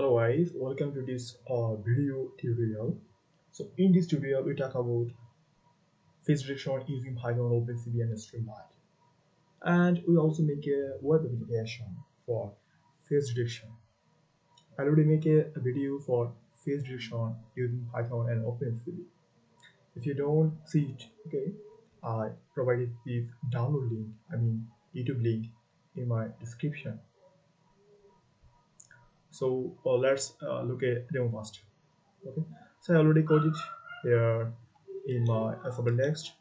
hello guys welcome to this uh, video tutorial. So in this tutorial we talk about face detection using python opencv and streamlit and we also make a web application for face detection i already make a, a video for face detection using python and opencv. If you don't see it okay i provided this download link i mean youtube link in my description so uh, let's uh, look at demo first okay. So i already coded here in my alphabet next.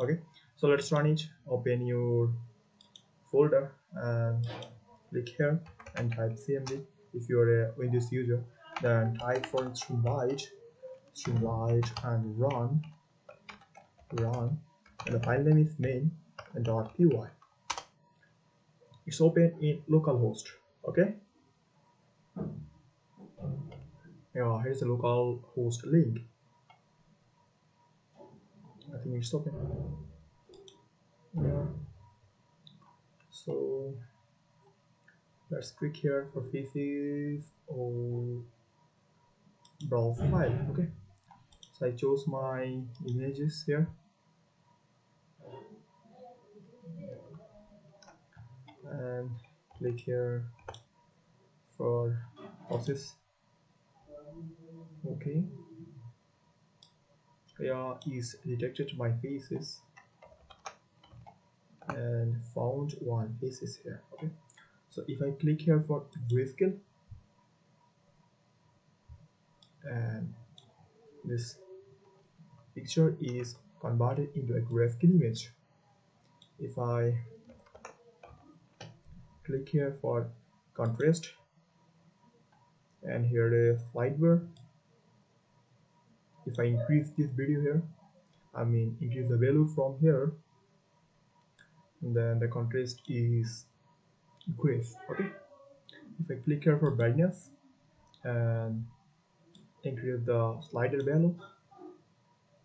Okay. So let's run it. Open your folder and click here and type cmd if you're a windows user then type for streamlit streamlit and run run. And the file name is main and py it's open in localhost okay. Yeah here's the local host link. I think it's open yeah. So let's click here for faces or browse file okay. So i chose my images here. And click here for process okay. Yeah is detected my faces and found one faces here. Okay. So if i click here for grayscale and this picture is converted into a grayscale image. If i click here for contrast and here the slide bar if I increase this video here I mean increase the value from here then the contrast is increased okay. If I click here for brightness and increase the slider value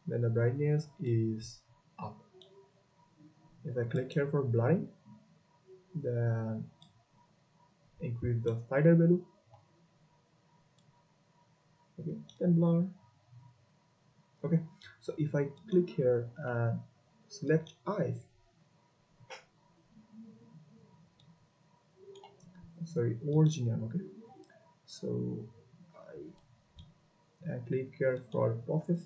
then the brightness is up. If I click here for blurring then increase the slider value okay then blur. Okay so if I click here and select eyes. Sorry original okay. So I, I click here for process.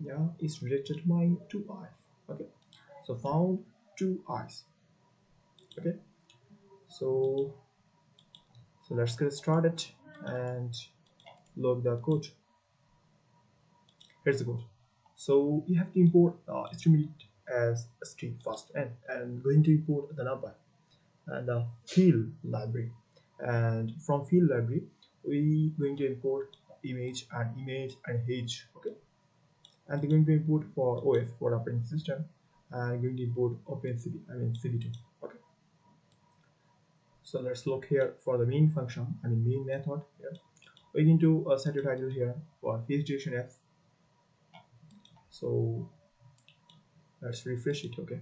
Yeah it's rejected my two eyes okay. So found two eyes okay. So so let's get started and load the code. Here's the code. So you have to import uh, streamlit as string first and and going to import the number and the field library. And from field library we going to import image and image and h okay? And we're going to import for os for operating system and going to import opencv i mean cv2 okay so let's look here for the mean function i mean main method here. We're going to uh, set a title here for face detection f. So let's refresh it okay.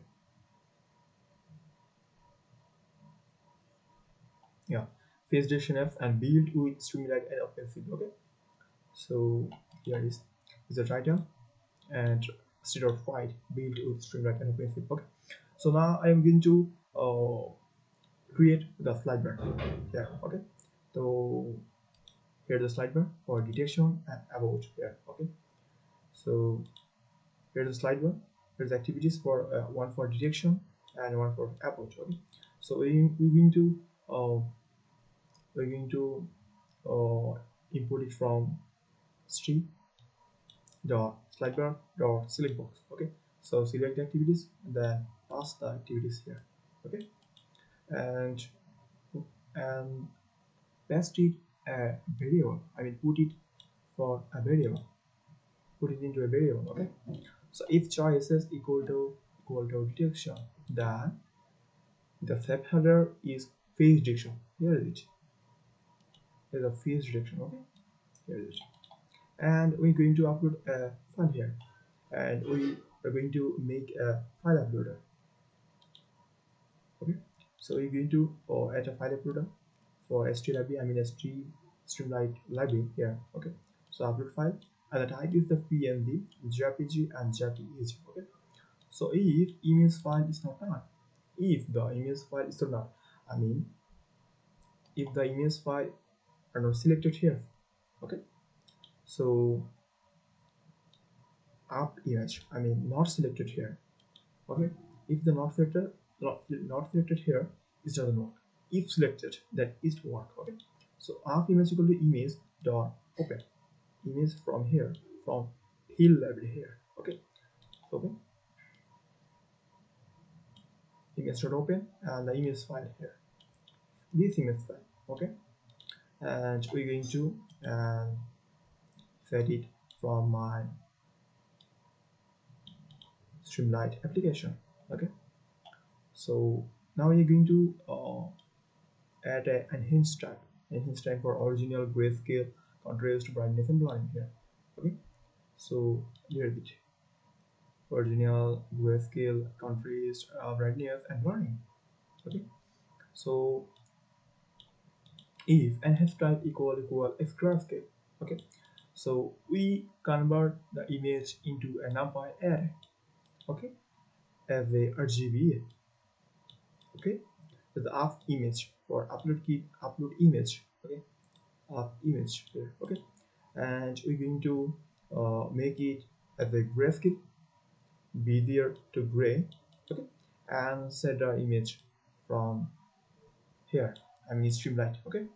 Yeah face detection f and build with streamlit and opencv okay. So here is is the title and state of flight build with streamlit and opencv okay. So now i am going to uh, create the slide bar. Here okay. So here's the slide bar for detection and about here okay. So here's the sidebar here's activities for uh, one for detection and one for about okay. So we, we're going to uh, we're going to uh, import it from string dot slide bar dot select box okay. So select the activities and then pass the activities here okay and and paste it a variable. I mean put it for a variable. Put it into a variable okay? So if choice is equal to equal to detection then the step header is face detection here is. It here's a face detection okay? Here is. It and we're going to upload a file here. And we are going to make a file uploader so we're going to add a file uploader for st library i mean st streamlit library here okay. So upload file and the type is the png jpg and jpeg okay. So if image file is not done if the image file is not i mean if the image file are not selected here okay. So up image i mean not selected here okay. If the not selected not, selected here it doesn't work if selected that is to work okay. So up image equal to image dot open. Image from here from hill library here okay. Okay. Image dot open and the image file here. This image file okay. And we're going to um, set it from my Streamlit application okay so now you're going to uh, add an enhance type enhance type for original grayscale contrast brightness and blurring here. Okay? So here it original grayscale contrast uh, brightness and blurring okay? So if enhance type equal equal x grayscale okay? So we convert the image into a numpy array. Okay? As a RGB okay? The up image for upload key upload image okay? Up image here okay? And we're going to uh, make it as a grayscale be there to gray okay? And set the image from here. I mean streamlit okay?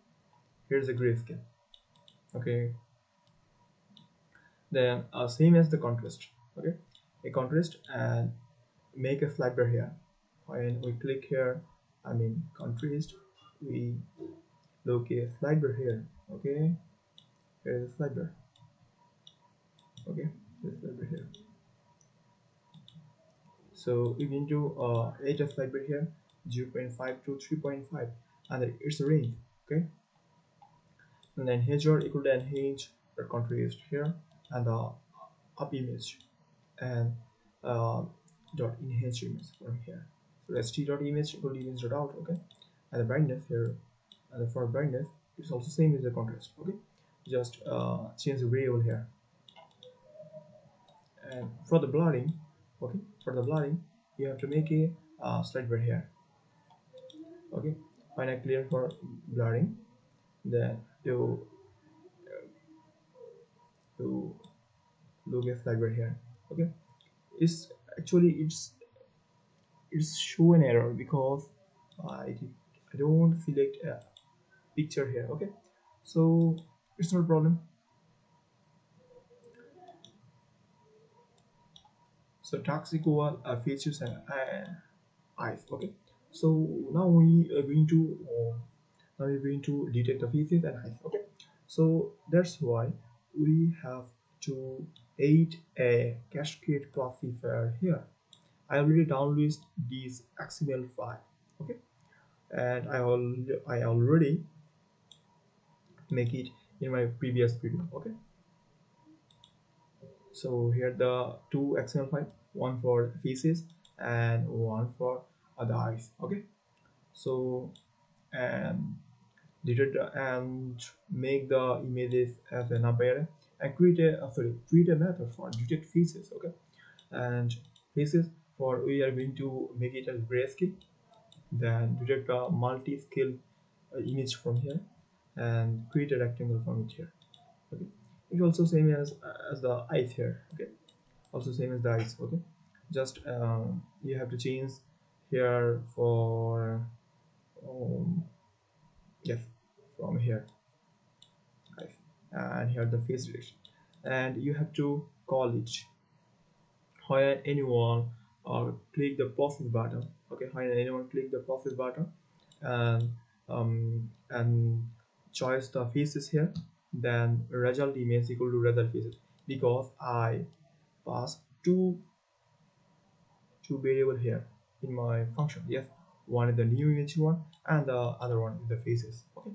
Here's the grayscale okay? Then uh, same as the contrast okay? A contrast and make a slider here when we click here I mean contrast we look a here okay? Here's a slider okay? This slider here. So we can do uh, a slider here 0.5 to 3.5 and it's a range okay? And then hedge equal to enhance the contrast here and the up image and uh, dot enhance image from here so st dot image to out okay? And the brightness here and the for brightness it's also same as the contrast okay? Just uh, change the variable here. And for the blurring okay for the blurring you have to make a uh, slider here okay? When I clear for blurring then you to look at slider here okay? It's actually it's it's show an error because I, I don't select a picture here okay? So it's not a problem. So tax equal uh, features and uh, eyes okay? So now we are going to uh, now we're going to detect the features and eyes okay? So that's why we have to add a cascade classifier here I already downloaded this XML file okay? And I already I already make it in my previous video okay? So here the two XML file one for faces and one for other eyes okay? So and detect and make the images as an array and create a sorry create a method for detect faces okay? And faces for we are going to make it as grayscale. Then detect a multi-scale uh, image from here and create a rectangle from it here. Okay. It's also same as as the eyes here. Okay. Also same as the eyes. Okay. Just um, you have to change here for um, yes from here. And here the face direction. And you have to call it. When anyone or click the process button. Okay when anyone click the process button? And um, and choice the faces here. Then result image equal to result faces. Because I pass two two variable here in my function. Yes one is the new image one and the other one is the faces. Okay.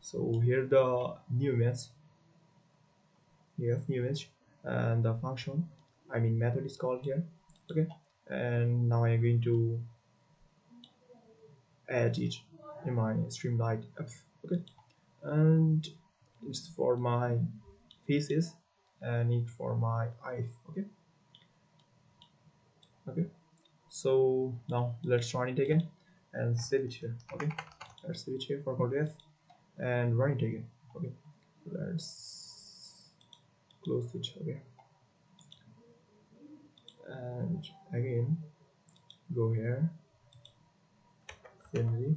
So here the new image. Yes new image. And the function i mean method is called here. Okay. And now i'm going to add it in my streamlit app okay. And it's for my faces and it for my eyes okay. Okay. So now let's run it again and save it here. Okay. Let's save it here for control and run it again. Okay. Let's close it. Okay and again go here. Assembly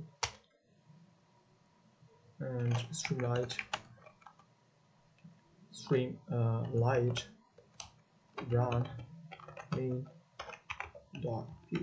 and streamlit stream uh, light run main dot py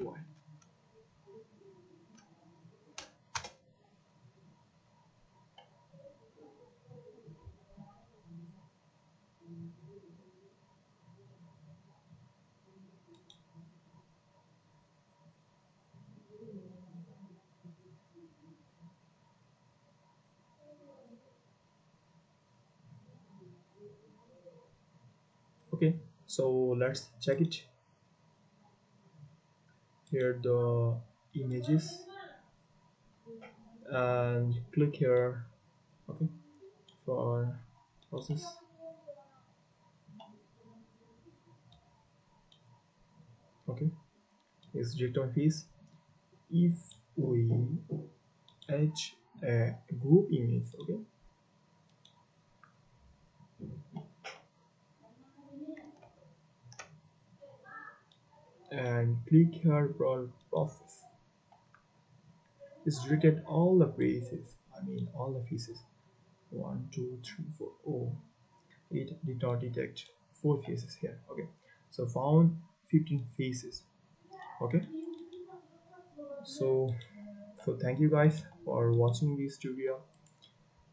okay so let's check it. Here the images. And click here. Okay for process. Okay is return fees. If we add a group image okay and click here for process. It's detected all the faces I mean all the faces one two three four oh. It did not detect four faces here okay. So found 15 faces okay. So so thank you guys for watching this tutorial.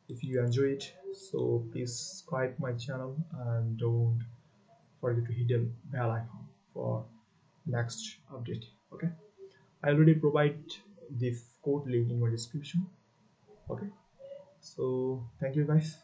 If you enjoy it so please subscribe my channel and don't forget to hit the bell icon for next update okay? I already provide this code link in my description okay? So thank you guys